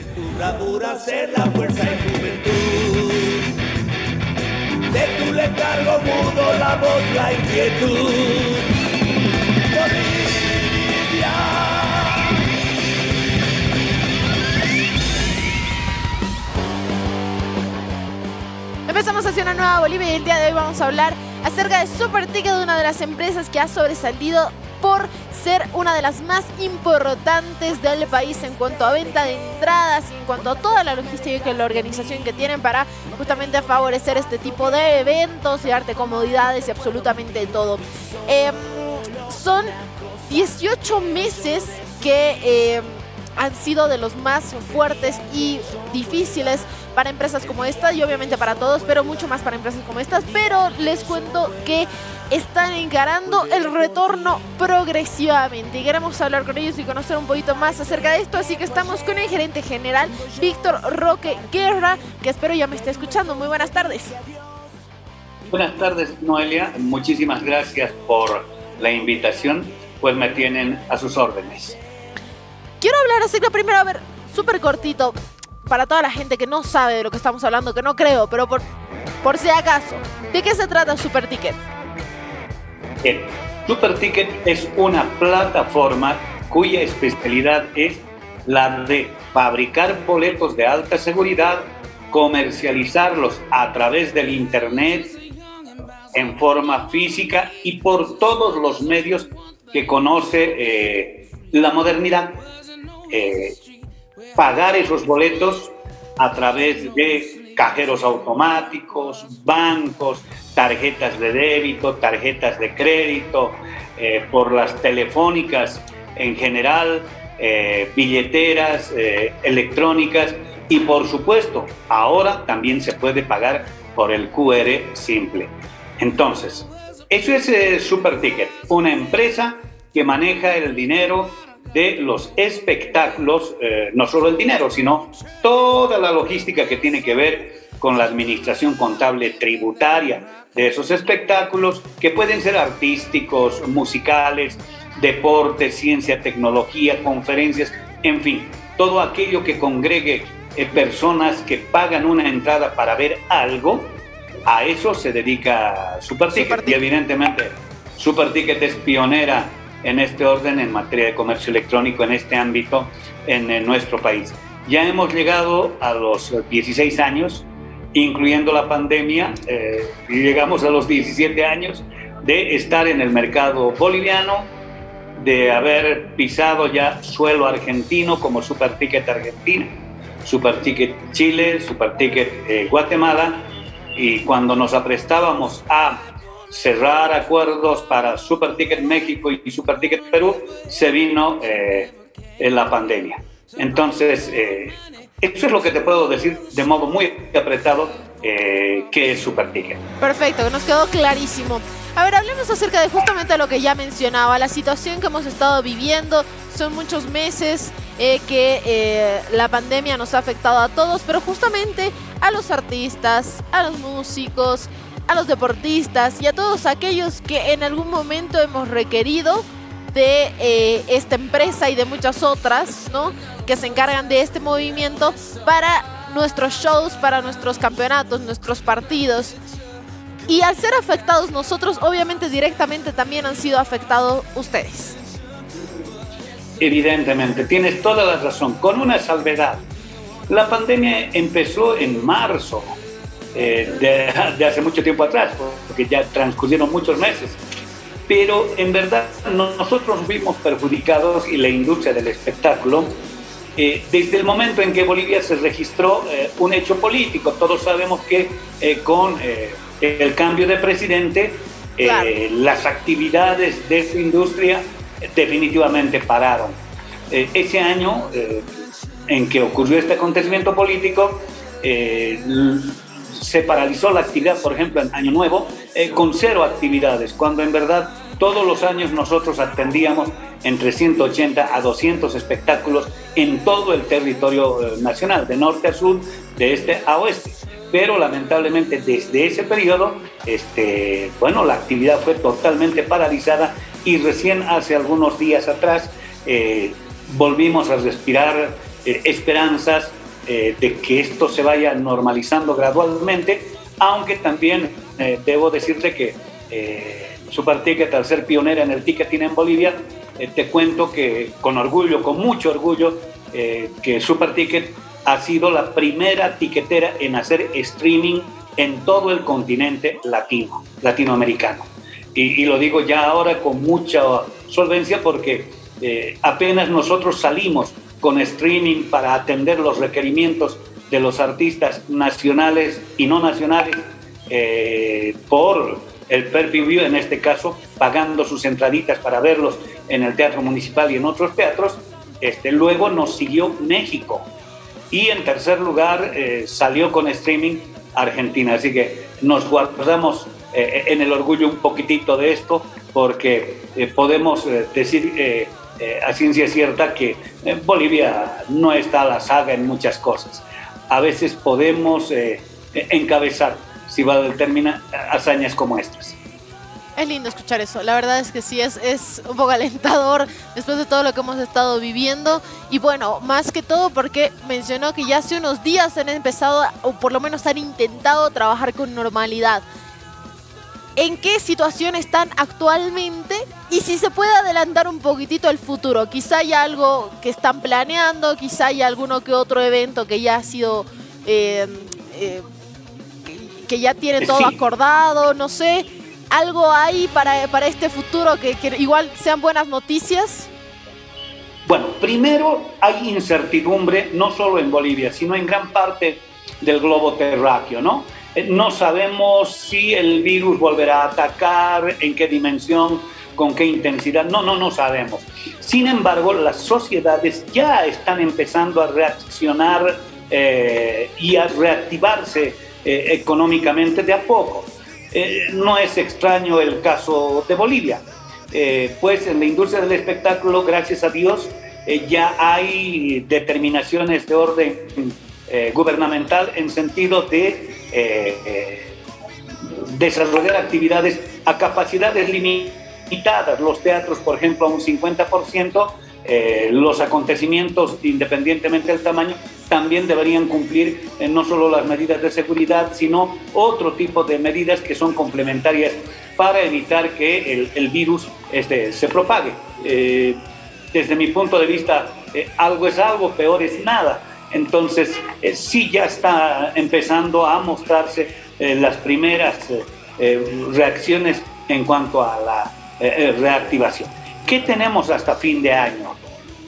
tu bravura ser la fuerza y juventud. De tu letargo mudo la voz, la inquietud. Bolivia. Empezamos hacia una nueva Bolivia y el día de hoy vamos a hablar acerca de Super Ticket, una de las empresas que ha sobresalido por ser una de las más importantes del país en cuanto a venta de entradas en cuanto a toda la logística y la organización que tienen para justamente favorecer este tipo de eventos y darte comodidades y absolutamente todo. Em, son 18 meses que em, han sido de los más fuertes y difíciles para empresas como esta y obviamente para todos, pero mucho más para empresas como estas. Pero les cuento que están encarando el retorno progresivamente y queremos hablar con ellos y conocer un poquito más acerca de esto. Así que estamos con el gerente general Víctor Roque Guerra, que espero ya me esté escuchando. Muy buenas tardes. Buenas tardes, Noelia. Muchísimas gracias por la invitación, pues me tienen a sus órdenes. Hablar acerca primero, a ver, súper cortito, para toda la gente que no sabe de lo que estamos hablando, que no creo, pero por, por si acaso, ¿de qué se trata Super Ticket? Super Ticket es una plataforma cuya especialidad es la de fabricar boletos de alta seguridad, comercializarlos a través del Internet en forma física y por todos los medios que conoce eh, la modernidad. Eh, pagar esos boletos a través de cajeros automáticos, bancos, tarjetas de débito, tarjetas de crédito, eh, por las telefónicas en general, eh, billeteras electrónicas y por supuesto ahora también se puede pagar por el QR simple. Entonces, eso es Super Ticket, una empresa que maneja el dinero de los espectáculos, eh, no solo el dinero, sino toda la logística que tiene que ver con la administración contable tributaria de esos espectáculos, que pueden ser artísticos, musicales, deportes, ciencia, tecnología, conferencias, en fin, todo aquello que congregue eh, personas que pagan una entrada para ver algo, a eso se dedica. Super y evidentemente Superticket es pionera en este orden en materia de comercio electrónico en este ámbito en, nuestro país. Ya hemos llegado a los 16 años, incluyendo la pandemia, eh, y llegamos a los 17 años de estar en el mercado boliviano, de haber pisado ya suelo argentino como Super Ticket Argentina, Super Ticket Chile, Super Ticket eh, Guatemala, y cuando nos aprestábamos a cerrar acuerdos para Super Ticket México y Super Ticket Perú, se vino eh, en la pandemia. Entonces, eh, eso es lo que te puedo decir de modo muy apretado eh, que es Super Ticket. Perfecto, nos quedó clarísimo. A ver, hablemos acerca de justamente lo que ya mencionaba, la situación que hemos estado viviendo. Son muchos meses que la pandemia nos ha afectado a todos, pero justamente a los artistas, a los músicos, a los deportistas y a todos aquellos que en algún momento hemos requerido de eh, esta empresa y de muchas otras, ¿no? Que se encargan de este movimiento para nuestros shows, para nuestros campeonatos, nuestros partidos. Y al ser afectados nosotros, obviamente directamente también han sido afectados ustedes. Evidentemente, tienes toda la razón, con una salvedad. La pandemia empezó en marzo, eh, de, hace mucho tiempo atrás, porque ya transcurrieron muchos meses. Pero en verdad nosotros nos vimos perjudicados y la industria del espectáculo eh, desde el momento en que Bolivia se registró eh, un hecho político. Todos sabemos que con el cambio de presidente las actividades de esa industria definitivamente pararon. ese año en que ocurrió este acontecimiento político, se paralizó la actividad, por ejemplo, en Año Nuevo, eh, con cero actividades, cuando en verdad todos los años nosotros atendíamos entre 180 a 200 espectáculos en todo el territorio eh, nacional, de norte a sur, de este a oeste. Pero lamentablemente desde ese periodo, este, bueno, la actividad fue totalmente paralizada y recién hace algunos días atrás eh, volvimos a respirar esperanzas de que esto se vaya normalizando gradualmente, aunque también debo decirte que Superticket, al ser pionera en el ticketing en Bolivia, te cuento que con orgullo, con mucho orgullo, que Superticket ha sido la primera tiquetera en hacer streaming en todo el continente latino, latinoamericano. Y, lo digo ya ahora con mucha solvencia porque eh, apenas nosotros salimos con streaming para atender los requerimientos de los artistas nacionales y no nacionales eh, por el per view, en este caso, pagando sus entraditas para verlos en el Teatro Municipal y en otros teatros. Este, luego nos siguió México. Y en tercer lugar eh, salió con streaming Argentina. Así que nos guardamos eh, en el orgullo un poquitito de esto porque eh, podemos eh, a ciencia cierta que Bolivia no está a la saga en muchas cosas. A veces podemos encabezar, si va a término, hazañas como estas. Es lindo escuchar eso, la verdad es que sí, es, es un poco alentador después de todo lo que hemos estado viviendo y bueno, más que todo porque mencionó que ya hace unos días han empezado, o por lo menos han intentado trabajar con normalidad. ¿En qué situación están actualmente? Y si se puede adelantar un poquitito el futuro, quizá hay algo que están planeando, quizá hay alguno que otro evento que ya ha sido... Eh, eh, que, ya tiene todo acordado, no sé algo hay para, para este futuro que, igual sean buenas noticias? Bueno, primero hay incertidumbre no solo en Bolivia, sino en gran parte del globo terráqueo, ¿no? Eh, no sabemos si el virus volverá a atacar, en qué dimensión, con qué intensidad, no, no, no sabemos. Sin embargo, las sociedades ya están empezando a reaccionar eh, y a reactivarse eh, económicamente de a poco. No es extraño el caso de Bolivia, pues en la industria del espectáculo, gracias a Dios, ya hay determinaciones de orden gubernamental en sentido de desarrollar actividades a capacidades limitadas. Los teatros, por ejemplo, a un 50%, los acontecimientos, independientemente del tamaño, también deberían cumplir eh, no solo las medidas de seguridad, sino otro tipo de medidas que son complementarias para evitar que el, virus este, se propague. Eh, desde mi punto de vista, eh, algo es algo, peor es nada. Entonces, sí ya está empezando a mostrarse las primeras reacciones en cuanto a la reactivación. ¿Qué tenemos hasta fin de año?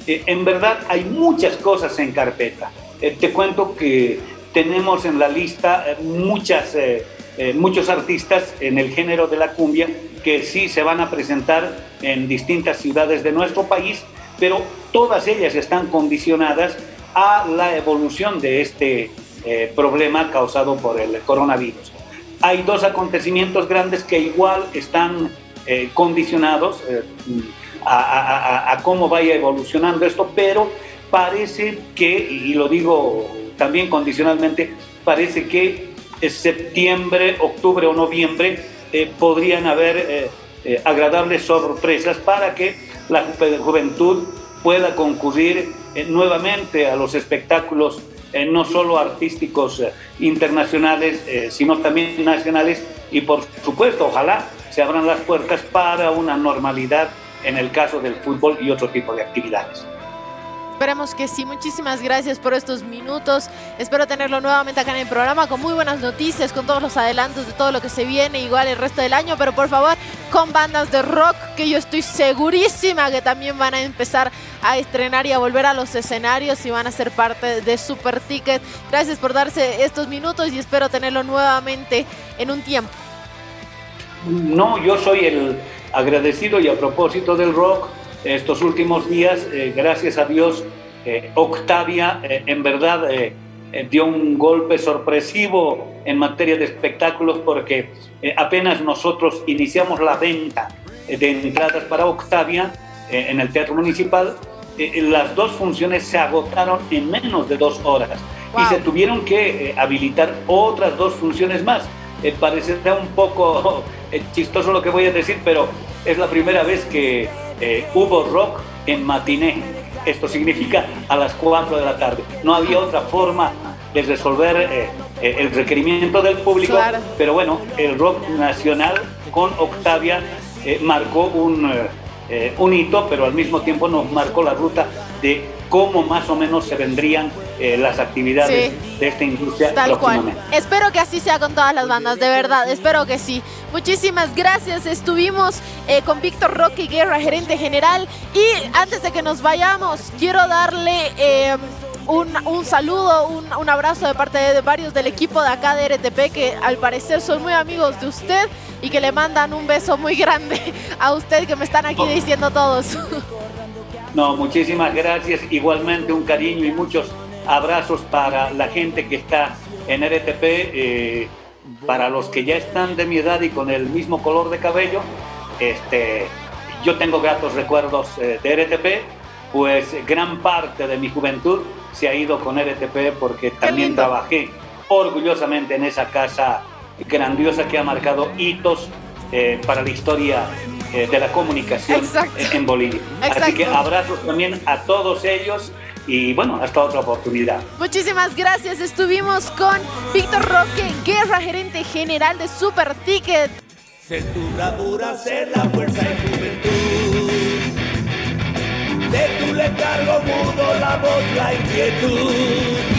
en verdad hay muchas cosas en carpeta. Eh, te cuento que tenemos en la lista eh, muchas, eh, muchos artistas en el género de la cumbia que sí se van a presentar en distintas ciudades de nuestro país, pero todas ellas están condicionadas a la evolución de este problema causado por el coronavirus. Hay dos acontecimientos grandes que igual están condicionados a, a, cómo vaya evolucionando esto, pero parece que, y lo digo también condicionalmente, parece que septiembre, octubre o noviembre eh, podrían haber eh, eh, agradables sorpresas para que la juventud pueda concurrir nuevamente a los espectáculos no solo artísticos internacionales, sino también nacionales y por supuesto, ojalá se abran las puertas para una normalidad en el caso del fútbol y otro tipo de actividades. Esperemos que sí. Muchísimas gracias por estos minutos. Espero tenerlo nuevamente acá en el programa con muy buenas noticias, con todos los adelantos de todo lo que se viene, igual el resto del año, pero por favor con bandas de rock que yo estoy segurísima que también van a empezar a estrenar y a volver a los escenarios y van a ser parte de Super Ticket. Gracias por darse estos minutos y espero tenerlo nuevamente en un tiempo. No, yo soy el agradecido y a propósito del rock estos últimos días, eh, gracias a Dios, eh, Octavia eh, en verdad dio un golpe sorpresivo en materia de espectáculos porque apenas nosotros iniciamos la venta de entradas para Octavia en el Teatro Municipal, las dos funciones se agotaron en menos de dos horas y se tuvieron que habilitar otras dos funciones más. parecerá un poco chistoso lo que voy a decir, pero es la primera vez que eh, hubo rock en matiné. Esto significa a las 4 de la tarde. No había otra forma de resolver eh, eh, el requerimiento del público, pero bueno, el rock nacional con Octavia eh, marcó un, un hito, pero al mismo tiempo nos marcó la ruta de cómo más o menos se vendrían las actividades de esta industria Tal cual. Espero que así sea con todas las bandas, de verdad, espero que sí. Muchísimas gracias. Estuvimos con Víctor Roque Guerra, gerente general. Y antes de que nos vayamos, quiero darle un, saludo, un, abrazo de parte de varios del equipo de acá de RTP que al parecer son muy amigos de usted y que le mandan un beso muy grande a usted que me están aquí diciendo todos. No, muchísimas gracias. Igualmente un cariño y muchos abrazos para la gente que está en RTP, eh, para los que ya están de mi edad y con el mismo color de cabello. Este, yo tengo gratos recuerdos eh, de RTP, pues gran parte de mi juventud se ha ido con RTP porque también trabajé orgullosamente en esa casa grandiosa que ha marcado hitos eh, para la historia eh, de la comunicación en Bolivia. Así que abrazos también a todos ellos y bueno, hasta otra oportunidad. Muchísimas gracias. Estuvimos con Víctor Roque, guerra gerente general de Super Ticket. Ser tu bravura, ser la fuerza y juventud de tu letargo mudo la voz, la inquietud.